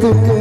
तुम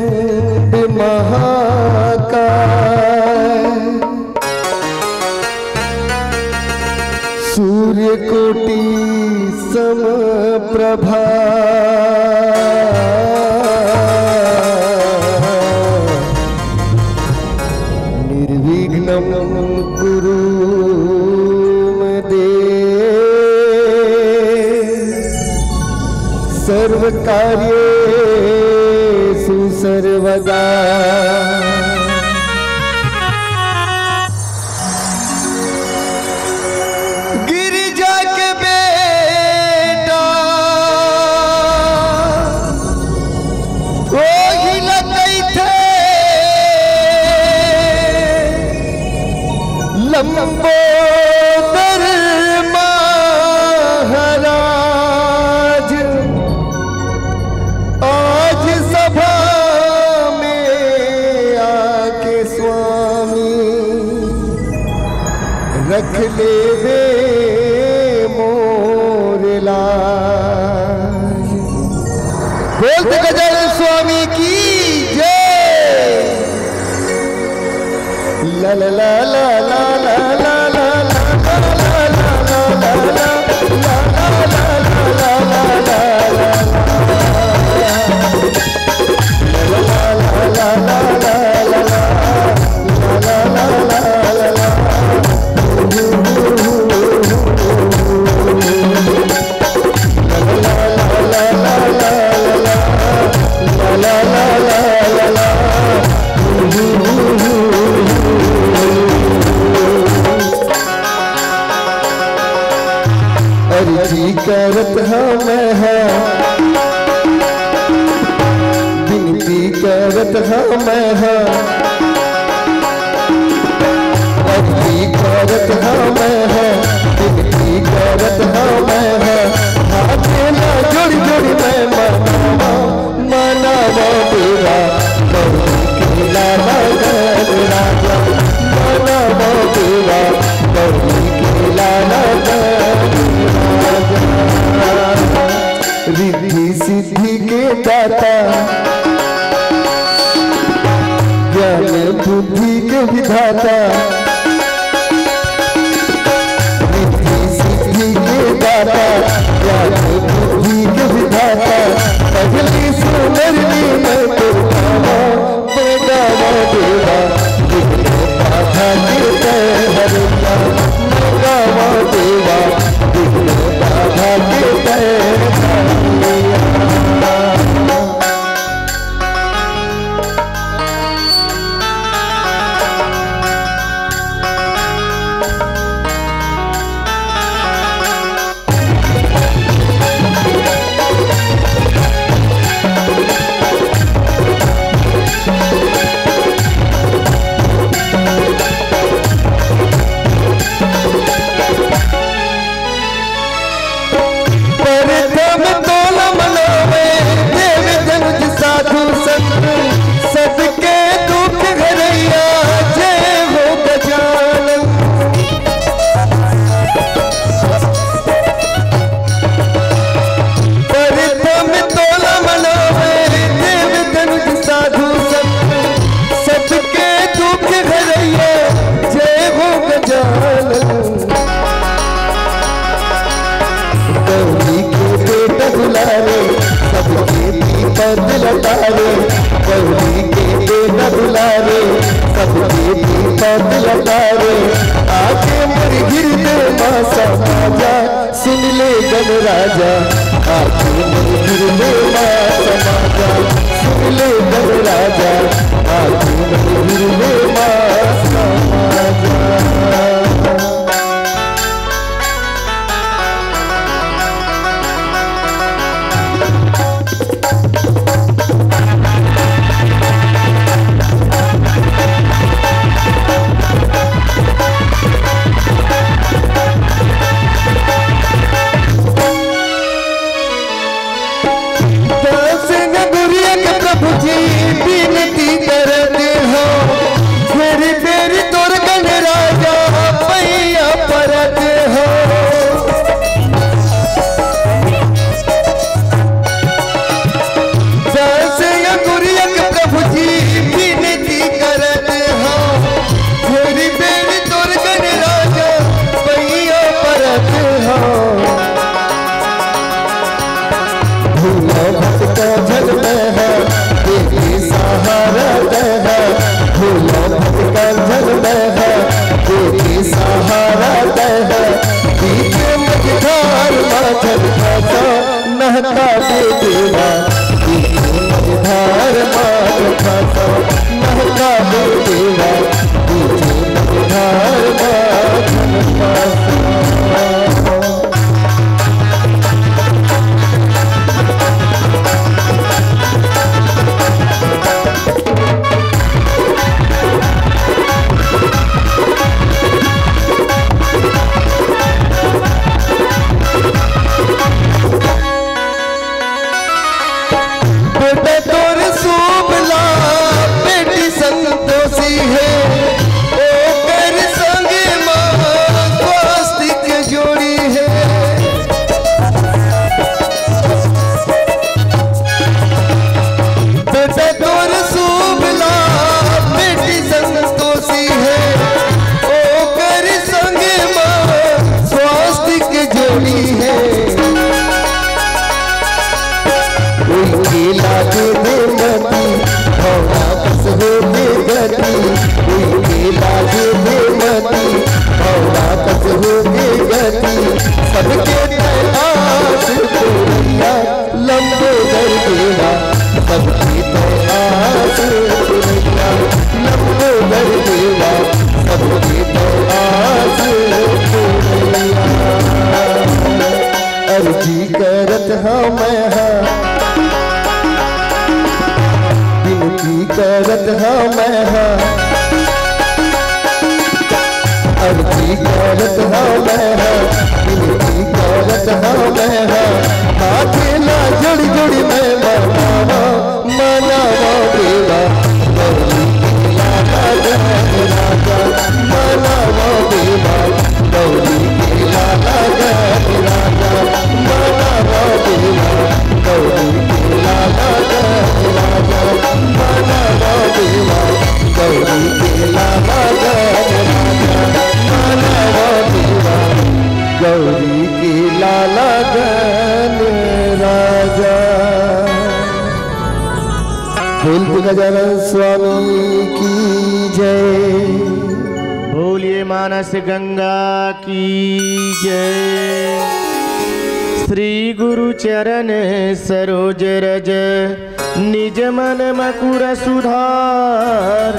मकुर सुधार,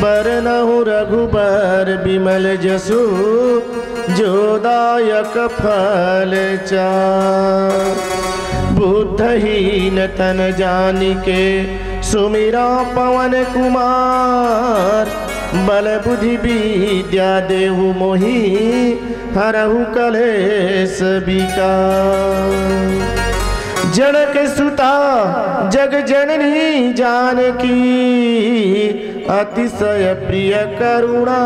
बरनहु रघुबर विमल जसु जोदायक फल चार। बुद्धहीन तन जानिके सुमिरा पवन कुमार बल बुद्धि विद्या देहु मोहि, हरहु कलेश विकार। जनक सुता जग जननी जानकी अतिशय प्रिय करुणा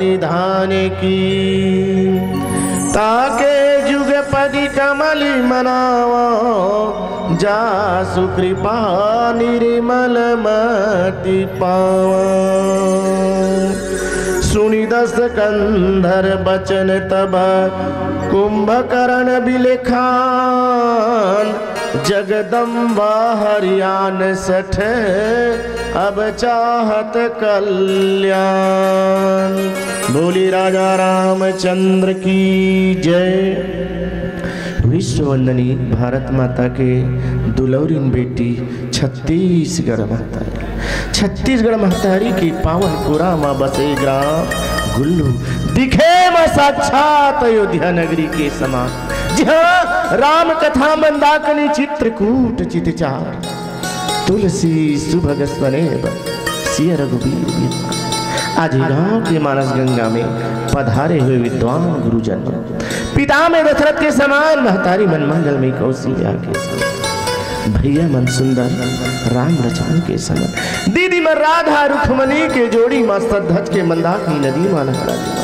निधान की ताके जुग पदी कमली मनावा जा सुकृपा निर्मल मति पावा सुनि दस कंधर बचन तब कुंभकर्ण बिलखान जगदम्बा हरियाण सठ, अब चाहत कल्याण। बोली राजा रामचंद्र की जय। विश्ववंदनी भारत माता के दुलौरिन बेटी छत्तीसगढ़ माता। छत्तीसगढ़ महतारी की पावन पुरा माँ बसे ग्राम। गुल्लू दिखे माँ साक्षात अयोध्या नगरी के समान। जहाँ राम कथा मंदाकनी चित्रकूट चितचार। तुलसी सुभग स्वनेव, सिय रघुबीर। आज गाँव के मानस गंगा में पधारे हुए विद्वान गुरुजन। पिता में दशरथ के समान, महतारी मन मंगल में कौशल्या के भैया मन सुंदर, राम लचान के समान। दीदी मन राधा रुखमणी के जोड़ी माँ सद्धज के मंदाकिनी नदी माँ लहरा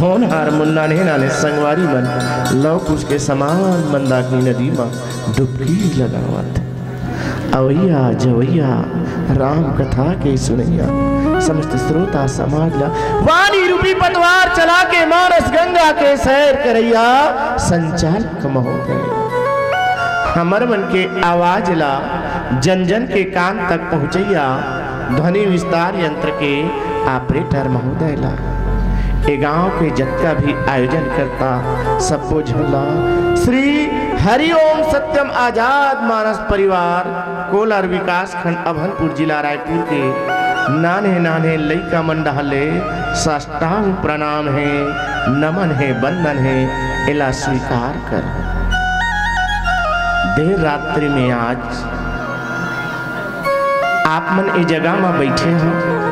होनहार मुन्ना ने नाने संगवारी मन? लव कुश के समान मंदाकिनी नदी में डुबकी लगावत। अवैया, जवैया, राम कथा के सुनैया। समस्त श्रोता समाज ला वाणी रूपी पतवार चला के मानस गंगा के सैर करैया, संचालक महोदय हमर मन के आवाज़ ला जन जन के कान तक पहुंचैया, ध्वनि विस्तार यंत्र के ऑपरेटर महोदय ला। ए गाँव के जत्का भी आयोजन करता सबको झल्ला श्री हरिओम सत्यम आज़ाद मानस परिवार, कोलार विकास खंड, अभनपुर जिला रायपुर के। नाने नाने लइका मंडहले साष्टांग प्रणाम है, नमन है बंदन है इला स्वीकार कर। देर रात्रि में आज, आप मन ए जगह में बैठे हो।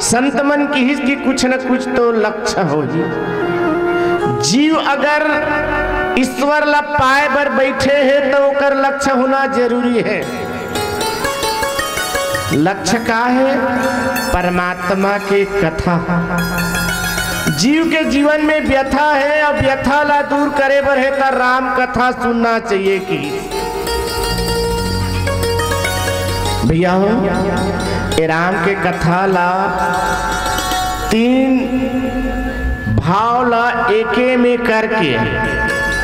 संत मन की की कुछ न कुछ तो लक्ष्य हो ही जीव अगर ईश्वर ला पाए बर बैठे है तो ओकर लक्ष्य होना ज़रूरी है। लक्ष्य का है? परमात्मा के कथा। जीव के जीवन में व्यथा है और व्यथा ला दूर करे बर है तो राम कथा सुनना चाहिए कि। भैया हो राम के कथा ला तीन भाव ला एके में करके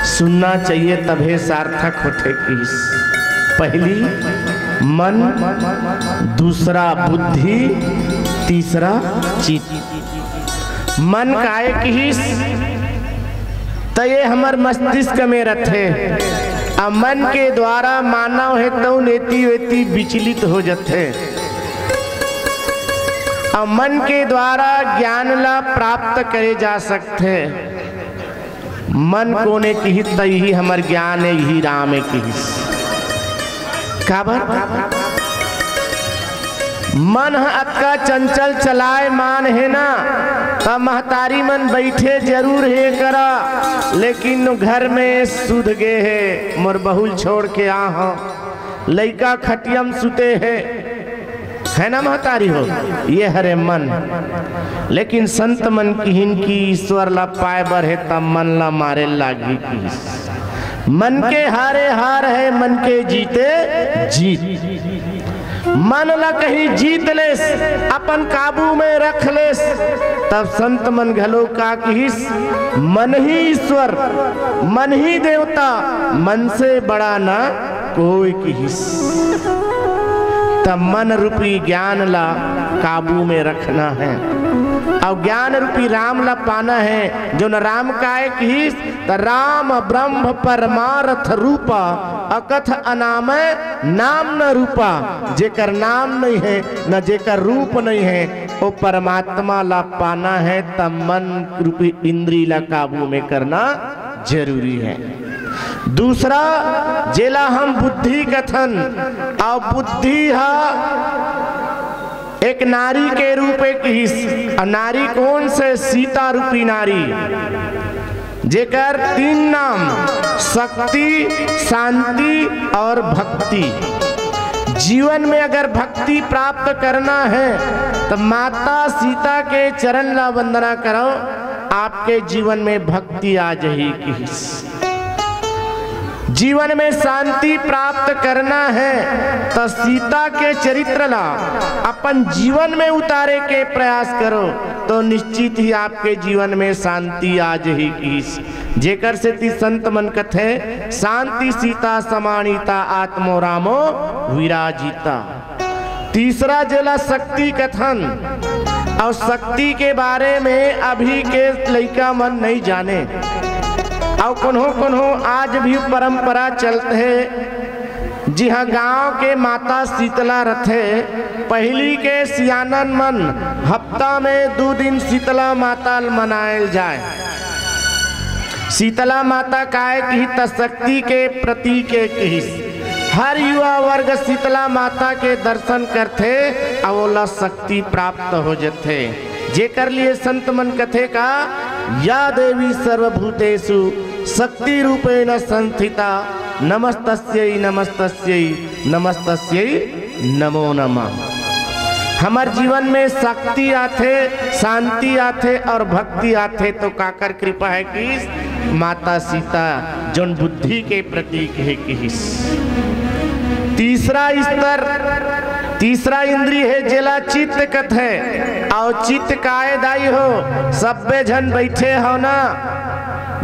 सुनना चाहिए तभे सार्थक होते कि पहली मन, दूसरा बुद्धि, तीसरा चित्त। मन काय की तो ये हमार मस्तिष्क में रथे। मन के द्वारा मानव है तो नेति वेति विचलित हो जाते आ मन के द्वारा ज्ञान ला प्राप्त करे जा सकते हैं। मन कोने की हित ही हमर ज्ञान है यही राम है की काबर मन अतका चंचल चलाए मान है ना तब महतारी मन बैठे ज़रूर है करा, लेकिन घर में सुध गे है, मोर बहुल छोड़ के आ हो। लइका खटियम सुते है है ना महतारी हो? ये हरे मन। लेकिन संत मन की की ईश्वर ला पाए है तब मन ला मारे लागी की मन के हारे हार है, मन के जीते जीत। मन ला कहीं जीत लेस, अपन काबू में रख लेस, तब संत मन घलो का कहिस मन ही ईश्वर, मन ही देवता, मन से बड़ा ना कोई कहिस तब मन रूपी ज्ञान ला काबू में रखना है। और ज्ञान रूपी राम ला पाना है। जो न राम का एक ही राम ब्रह्म परमार्थ रूपा, अकथ अनामय नाम न रूपा। जेकर नाम नहीं है, न जेकर रूप नहीं है, वो परमात्मा ला पाना है। तब मन रूपी इंद्री ला काबू में करना ज़रूरी है। दूसरा, जेला हम बुद्धि कथन। और बुद्धि एक नारी के रूप एक नारी कौन से? सीता रूपी नारी। जेकर तीन नाम, शक्ति, शांति और भक्ति। जीवन में अगर भक्ति प्राप्त करना है तो माता सीता के चरण ला वंदना करो। आपके जीवन में भक्ति आ जाएगी। जीवन में शांति प्राप्त करना है तो सीता के चरित्र ला, अपन जीवन में उतारे के प्रयास करो तो निश्चित ही आपके जीवन में शांति आ जाएगी। जेकर से ती संत मन कथे शांति, सीता, समानिता, आत्मो, रामो, विराजिता। तीसरा जिला शक्ति कथन और शक्ति के बारे में अभी के लड़का मन नहीं जाने। और कोन्हो कोन्हो आज भी परंपरा चलते है। जी हाँ गाँव के माता शीतला रथे। पहली के सियानन मन, हफ़्ता में दो दिन शीतला माता मनायल जाए। शीतला माता काय की तशक्ति के प्रतीक की हर युवा वर्ग शीतला माता के दर्शन करते अवोला शक्ति प्राप्त हो जाते जेकर लिए संत मन कथे का, या देवी सर्वभूतेषु शक्ति रूपेण संस्थिता। नमस्तस्यै नमस्तस्यै नमस्तस्यै, नमो नमः। हमार जीवन में शक्ति आथे, शांति आथे और भक्ति आथे तो काकर कृपा है कि माता सीता जन बुद्धि के प्रतीक है किस तीसरा स्तर, तीसरा इंद्री है जेला चित्त कथ है। और चित्त काय दाई हो सब्बे जन बैठे हो ना।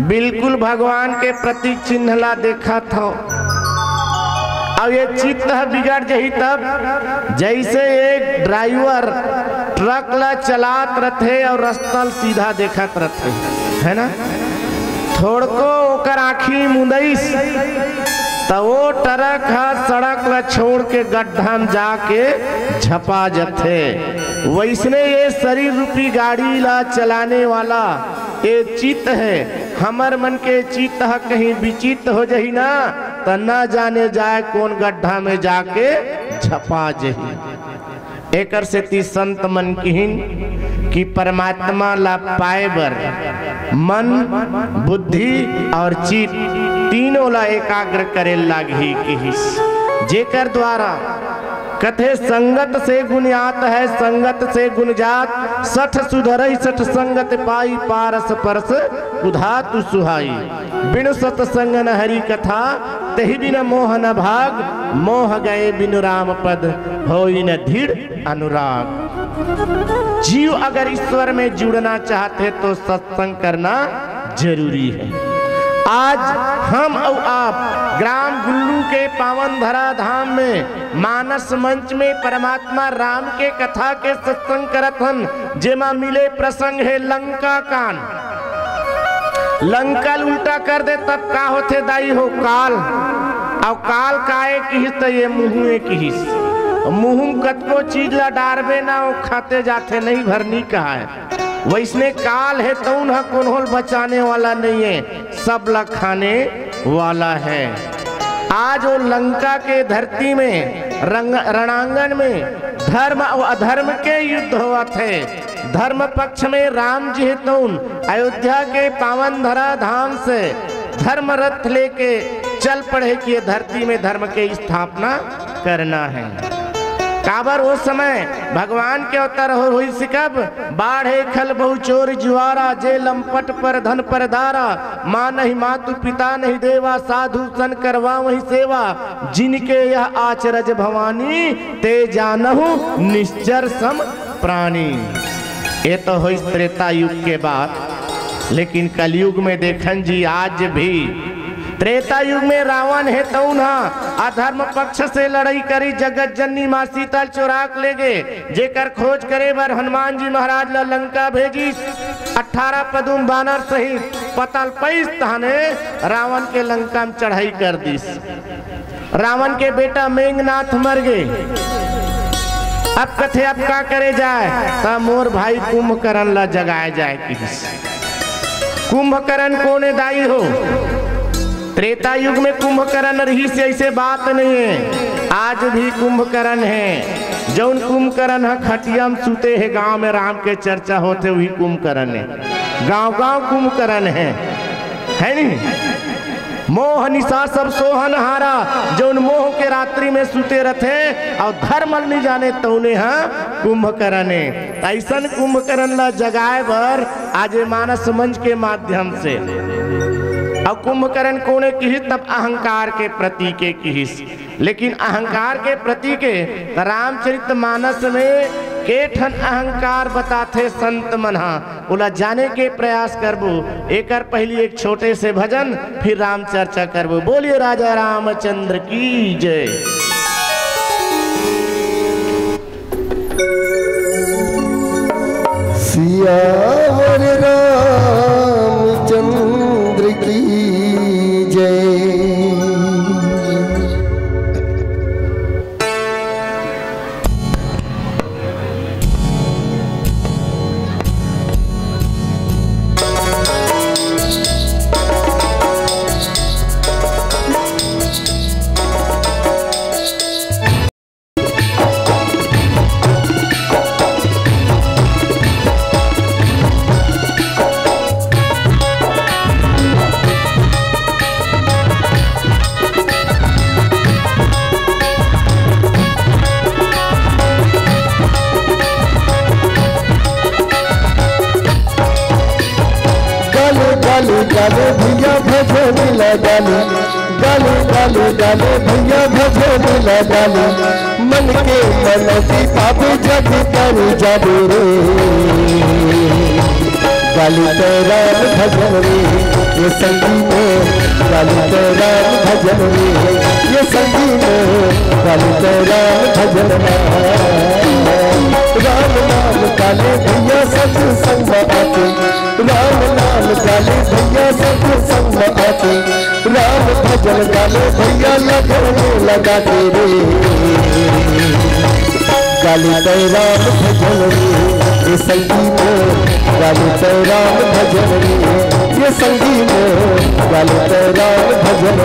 बिल्कुल भगवान के प्रतीक चिन्ह ला देखा था अब ये चित्त बिगड़ जही तब, जैसे एक ड्राइवर ट्रक ला चलात रथे और रस्तल सीधा देखत रथे। है ना? थोड़ को ओकर आखी मुदईस। तो वो ट्रक हा, सड़क ला छोड़ के गड्ढा में जाके झपा जथे वैसने ये शरीर रूपी गाड़ी ला चलाने वाला, ये चित्त है। हमर मन के चित्त है, कहीं विचित हो जही ना तो न जाने जाए कौन गड्ढा में जाके झपा जही। एकर से संत मन किहिन कि परमात्मा ला पाए बर मन, बुद्धि और चित्त तीनों ला एकाग्र करे लागी किहिस जेकर द्वारा कथे संगत से गुणयात है, संगत से गुणजात, सठ सुधरई, सठ संगत पाई, पारस परस उधातु सुहाई। बिनु सतसंग न हरि कथा, तही बिन मोह न भाग, मोह गए बिनु राम पद हो न धीड़ अनुराग। जीव अगर ईश्वर में जुड़ना चाहते तो सत्संग करना ज़रूरी है। आज हम और आप ग्राम गुल्लू के पावन धरा धाम में मानस मंच में परमात्मा राम के कथा के सत्संग करत हन, जेमा मिले प्रसंग है लंका कान। लंका उल्टा कर दे तब का होते दाई हो काल। और काल काए किहिस तो ये मुँहे किहिस मुँह कतको चीज़ ला डारबे ना वो खाते जाते नहीं भरनी कहा है वैसने काल है तो उन्हें कौन बचाने वाला नहीं है सब ला खाने वाला है। आज वो लंका के धरती में रंग रणांगन में धर्म और अधर्म के युद्ध हुआ थे। धर्म पक्ष में राम जी हेतुन अयोध्या के पावन धरा धाम से धर्म रथ लेके चल पड़े कि धरती में धर्म के स्थापना। करना है काबर उस समय भगवान के अवतार हो हुई सिकब बाढ़े, खल, बहु, चोर, जुआरा जे लंपट पर धन पर धारा माँ नहीं, मातु, पिता नहीं, देवा, साधु, सन करवा, वही सेवा, जिनके यह आचरज भवानी, ते जानहु, निश्चर सम प्राणी। ये तो हुई त्रेता युग के बाद, लेकिन कलयुग में देखन जी, आज भी त्रेता युग में रावण है तौन अधर्म पक्ष से लड़ाई करी, जगत जननी माँ सीतल चोराक ले गए। जेकर खोज करे बर हनुमान जी महाराज लंका भेजी। अठारह पदुम बानर सहित पतल पैस तहने रावण के लंका में चढ़ाई कर दी रावण के बेटा मेघनाथ मर गए। अब कथे अब का करे जाए? तब मोर भाई कुंभकर्ण ला जगाए जाए किस कुंभकर्ण कोने दाई हो? त्रेता युग में कुंभकर्ण रही से ऐसे बात नहीं है। आज भी कुंभकर्ण है। जौन कुंभकर्ण है, खटिया में सुते है, गाँव में राम के चर्चा होते वही कुंभकर्ण है। गाँव गाँव कुंभकर्ण है। है नहीं? मोह निशा सब सोहन हारा, जौन मोह के रात्रि में सुते रथे और धर्म नहीं जाने तौने हाँ कुंभकर्ण। ऐसा कुंभकर्ण ला जगाए बर, आज मानस मंच के माध्यम से। और कुंभकर्ण कोने की तब अहंकार के प्रतीक की लेकिन अहंकार के प्रतीक रामचरित मानस में केठन अहंकार बताते संत मना। बोला, जाने के प्रयास करबो। एक पहली, एक छोटे से भजन, फिर राम चर्चा करबो। बोलिए, राजा रामचंद्र की जय। रामचंद्र गाले गाले गाले गाले भैया भजो मिला गाले मन के मनती पाप जग कर जाबे रे। गाली तो भजन रे, ये संगी में गाली तो राम भजन रे, ये संगी में गाली तो राम भजन राम नाम काले भैया सत संग राम नाम काले भैया सत संग आते, राम भजन गाले भैया लगने लगा तेरे गाली तो राम भजन ये संगीत गाली तो राम भजन ये संगीत गाली तो राम भजन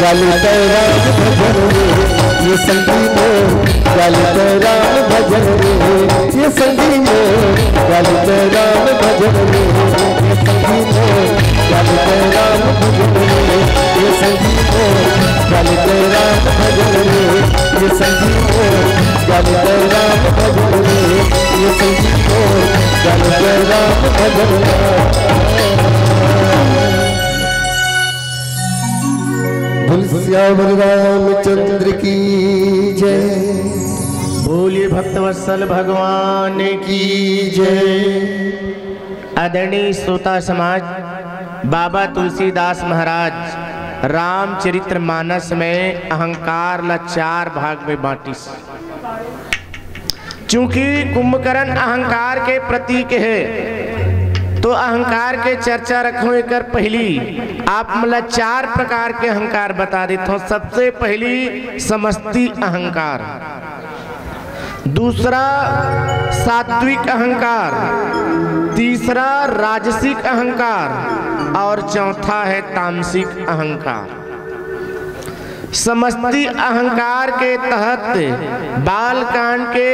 चलते राम भजन रे, ये संगी मोर चलते राम भजन रे, ये संगी मोर चलते राम भजन रे, ये संगी मोर चलते राम भजन रे, ये संगी मोर चलते राम भजन रे, ये संगी मोर चलते राम भजन रे, ये संगी मोर चलते राम भजन रे। रामचंद्र की जय। बोलिए भक्तवत्सल भगवान की जय। आदरणीय श्रोता समाज, बाबा तुलसीदास महाराज, रामचरित्र मानस में अहंकार ला चार भाग में बांटी। चूँकि कुंभकर्ण अहंकार के प्रतीक है तो अहंकार के चर्चा रखो एक पहली। आप मतलब चार प्रकार के अहंकार बता देता हूँ। सबसे पहली, समस्ती अहंकार। दूसरा, सात्विक अहंकार। तीसरा, राजसिक अहंकार। और चौथा है, तामसिक अहंकार। समस्ती अहंकार के तहत बालकांड के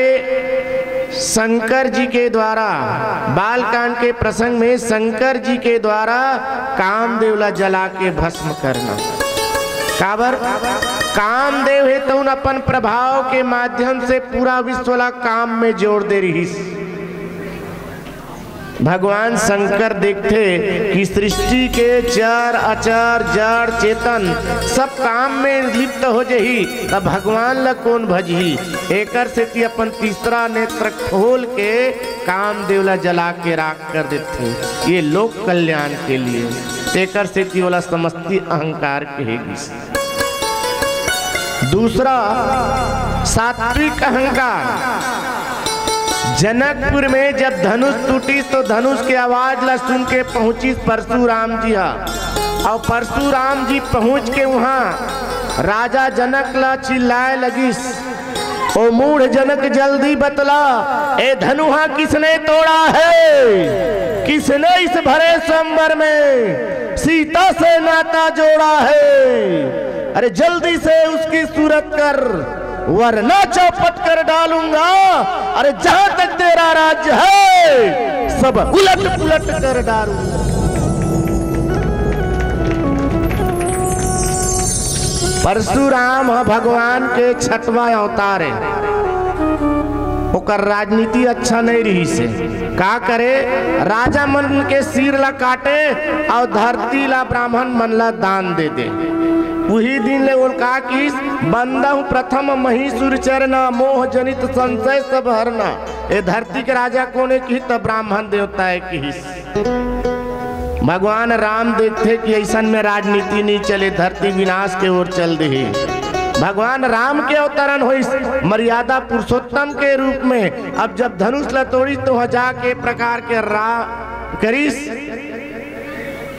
शंकर जी के द्वारा, बालकांड के प्रसंग में शंकर जी के द्वारा कामदेवला जला के भस्म करना। काबर? कामदेव है तो अपन प्रभाव के माध्यम से पूरा विश्वला काम में जोड़ दे रही भगवान शंकर देखते कि सृष्टि के चर अचर जड़, चेतन, सब काम में लिप्त हो जही तब भगवान ला कौन भजही? एकर से अपन तीसरा नेत्र खोल के काम देवला जला के राख कर देते ये लोक कल्याण के लिए। एकर से वाला समस्ती अहंकार कहेगी। दूसरा, सात्विक अहंकार। जनकपुर में जब धनुष टूटी तो धनुष के आवाज़ ला सुन के पहुँची परशुराम जी हा। और परशुराम जी पहुँच के वहाँ राजा जनक ला चिल्लाए लगिस, ओ मूढ़ जनक, जल्दी बतला, ए धनुहा किसने तोड़ा है? किसने इस भरे संबर में सीता से नाता जोड़ा है? अरे जल्दी से उसकी सूरत कर वरना चौपट कर डालूँगा। अरे जहाँ तक तेरा राज्य है, सब उलट पुलट कर डालूँगा। परशुराम भगवान के छठवा अवतार है। ओकर राजनीति अच्छा नहीं रही से। का करे? राजा मन के सिर ला काटे और धरती ला ब्राह्मण मन ला दान दे दे। वही दिन ले उनका की बंदहु प्रथम महिषुर चरना, मोह जनित संशय सब हरना। ये धरती के राजा कोने की तो ब्राह्मण देवता है की भगवान राम देखते कि ऐसा में राजनीति नहीं चले, धरती विनाश के ओर चल रही। भगवान राम के अवतरण हो मर्यादा पुरुषोत्तम के रूप में। अब जब धनुष लतोड़ी तो हज़ार के प्रकार के रा करीस।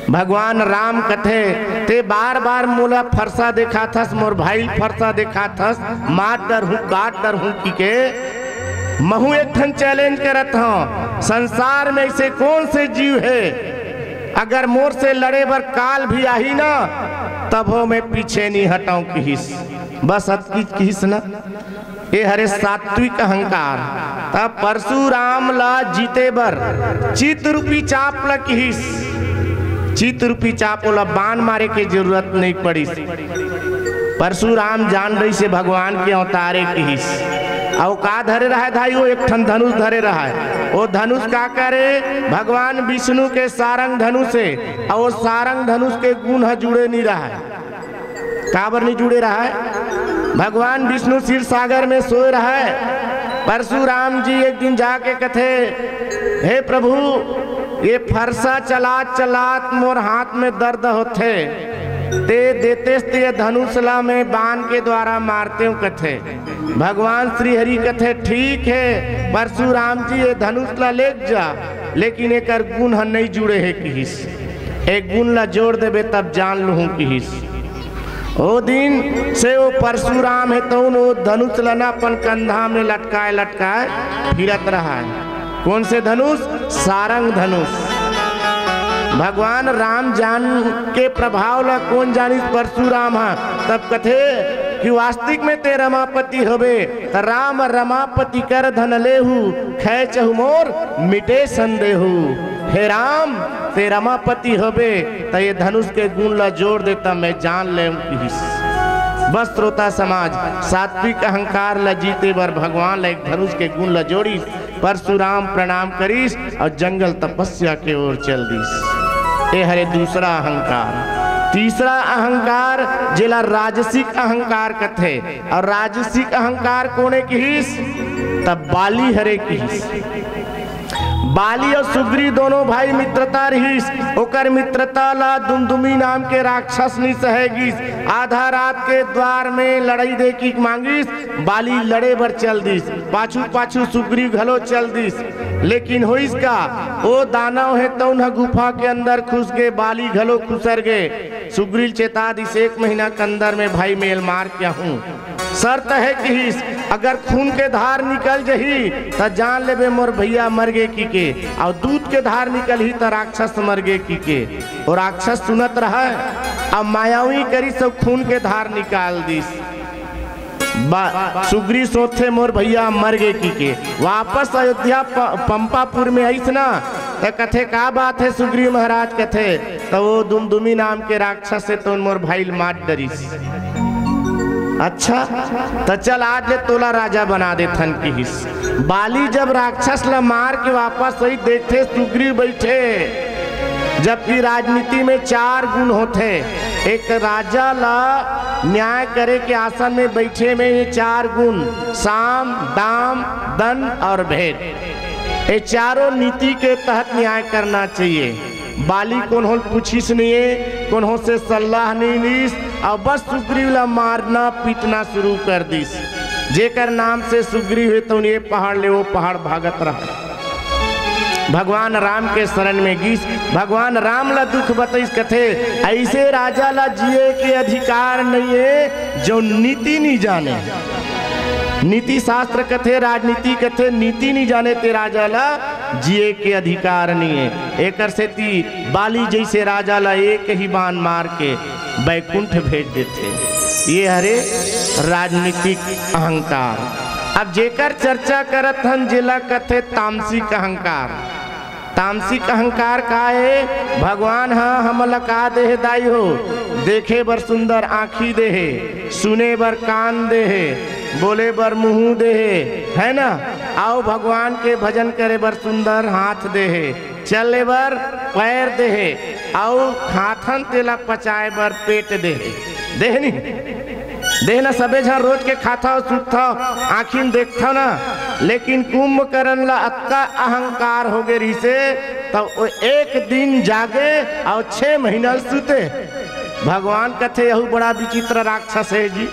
भगवान राम कथे, ते बार बार मोला फरसा देखा थस मोर भाई फरसा देखा थस मार डर हूँ काट डर हूँ की के? महू एक ठन चैलेंज करत हूँ, संसार में ऐसे कौन से जीव है? अगर मोर से लड़े बर काल भी आही ना तब हो मैं पीछे नहीं हटाऊं किहिस बस अतकी किहिस ना। ये हरे सात्विक अहंकार। तब परशुराम ला जीते बर। चित रूपी चाप ला किहिस चित रूपी चाप ओला बाण मारे के ज़रूरत नहीं पड़ी। परशुराम जान रही से भगवान के अवतारे किहिस और का धरे रहा है था वो एक ठन धनुष धरे रहा है। वो धनुष का करे? भगवान विष्णु के सारंग धनुष से। और वो सारंग धनुष के गुण है, जुड़े नहीं रहा है। काबर नहीं जुड़े रहा है? भगवान विष्णु क्षीर सागर में सोए रहा है। परशुराम जी एक दिन जाके कथे, हे प्रभु, ये फरसा चलात चलात मोर हाथ में दर्द होते ते देते धनुषला में बाण के द्वारा मारते हूँ कथे। भगवान श्री हरि कथे, ठीक है, परशुराम जी ये धनुष ला जा, लेकिन एक गुण ह नहीं जुड़े है किहिस। एक गुण ला जोड़ देवे तब जान लूँ किहिस। ओ दिन से वो परशुराम है तो वो धनुष लना अपन कंधा में लटकाए लटकाए फिरत रहा है। कौन से धनुष? सारंग धनुष। भगवान राम जान के प्रभाव ला कौन जानी परशुराम है? तब कथे कि वास्तविक में ते रमापति होबे राम रमापति कर धन लेहु खे चहु मोर, मिटे संदेहु। हे राम, ते रमापति होबे, त ये धनुष के गुण ला जोड़ देता मैं जान ले बस समाज, सात्विक अहंकार ला जीते बर भगवान ला धनुष के गुण ला जोड़ी परशुराम प्रणाम करीस, और जंगल तपस्या के ओर चल दीस। ये हरे दूसरा अहंकार। तीसरा अहंकार जिला राजसिक अहंकार कथे। और राजसिक अहंकार कोने किहिस तब बाली हरे किहिस बाली और सुग्री दोनों भाई मित्रता रहीस। ओकर मित्रता ला दुमदुमी नाम के राक्षस नहीं सहेगिस। आधा रात के द्वार में लड़ाई दे की मांगिस। बाली लड़े भर चल दिस। पाछू पाछू सुग्री घलो चल दिस। लेकिन हो का? ओ दानव है तो उन्हें गुफा के अंदर घुस गए। बाली घलो खुसर गए। सुग्रील चेता दिस एक महीना के अंदर में भाई मेल मार क्या हूँ? शर्त है कि अगर खून के धार निकल जही तो जान लेबे मोर भैया मर गे की के और दूध के धार निकल ही तो राक्षस मर गे की के और राक्षस सुनत रहा, अब मायावी करी सब खून के धार निकाल दिस। सुग्री सोचे मोर भैया मर गे की के वापस अयोध्या पंपापुर में आईस ना तो कथे, का बात है सुग्री महाराज? कथे तो वो दुमदुमी नाम के राक्षस से तो मोर भाई मार डरीस। अच्छा तो चल आज ले तोला राजा बना दे थन की हिस। बाली जब राक्षस ला मार के वापस वही देखे सुग्री बैठे। जबकि राजनीति में चार गुण होते एक राजा ला न्याय करे के आसन में बैठे में ये चार गुण, साम, दाम दन और भेद। ये चारों नीति के तहत न्याय करना चाहिए। बाली कौन हो पूछिस नहीं है, कौन हो से सलाह नहीं लीस और बस सुग्रीव ला मारना पीटना शुरू कर दीस। जेकर नाम से सुग्रीव है तो ये पहाड़ ले, वो पहाड़ भागत रहा। भगवान राम के शरण में गीस। भगवान राम ला दुख बतईस कथे, ऐसे राजा ला जिए के अधिकार नहीं है, जो नीति नहीं जाने। नीति शास्त्र कथे, राजनीति कथे, नीति नहीं जाने ते राजा ला जिए के अधिकार नहीं है। एक से ती बाली जैसे राजा ला एक ही बान मार के बैकुंठ भेज देते ये हरे राजनीतिक अहंकार। अब जेकर चर्चा करत हन जिला कथे तामसिक अहंकार। तामसिक अहंकार का है? भगवान हाँ हमला का देह दाई हो। देखे बर सुंदर आँखी दे सुने बर कान दे बोले बर मुँह दे। है ना? आओ भगवान के भजन करे बर सुंदर हाथ दे। चले बर पैर दे। आओ हाथन तेला पचाए बर पेट दे। है देह नहीं देह सबे झन रोज के खाता हो सुखता आखिन देखता ना। लेकिन कुंभकर्ण ला अक्का अहंकार हो गए रही से तो एक दिन जागे और छह महीना सुते। भगवान कथे यहू बड़ा विचित्र राक्षस है जी।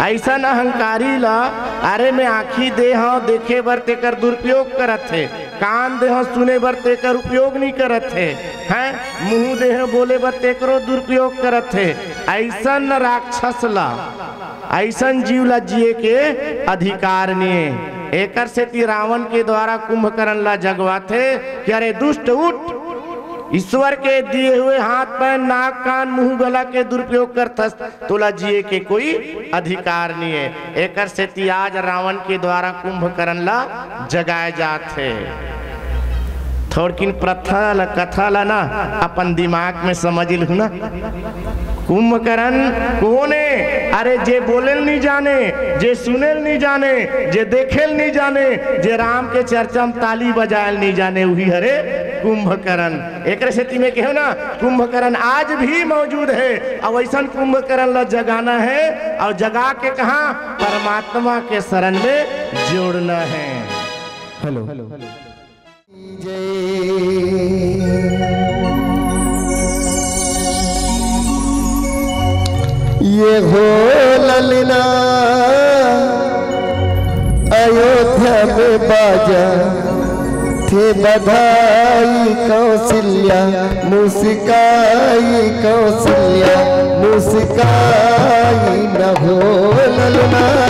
ऐसा अहंकारी ला, अरे मैं आखी दे हाँ देखे बर तेकर दुरुपयोग करत है। कान देह सुने बर तेकर उपयोग नहीं करत थे हैं? मुँह देह बोले बर तेकरो दुरुपयोग करत थे ऐसन राक्षस ला, ऐसन जीव ला जिए के अधिकार नहीं एकर से ती रावण के द्वारा कुंभकर्ण ला जगवा थे कि अरे दुष्ट उठ ईश्वर के दिए हुए हाथ, पैर, नाक, कान, मुँह, गला के दुरुपयोग करथस तोला जिए के कोई अधिकार नहीं है। एक आज रावण के द्वारा कुंभकर्ण ला जगाए जाते थोड़किन प्रथा ला, कथा ला ना, अपन दिमाग में समझ लू ना। कुंभकर्ण है? अरे जे बोलेल नहीं जाने जे सुनेल नहीं जाने जे देखेल नहीं जाने जे राम के चर्चा में ताली बजायल नहीं जाने वही हरे कुंभकर्ण। एक स्थिति में कहो ना कुंभकर्ण आज भी मौजूद है। और ऐसा कुंभकर्ण ला जगाना है और जगा के कहा? परमात्मा के शरण में जोड़ना है। हेलो। ये हो ललना। अयोध्या में बाजा। थे बधाई कौशल्या, मुस्काई कौशल्या, मुस्काई न हो ललना।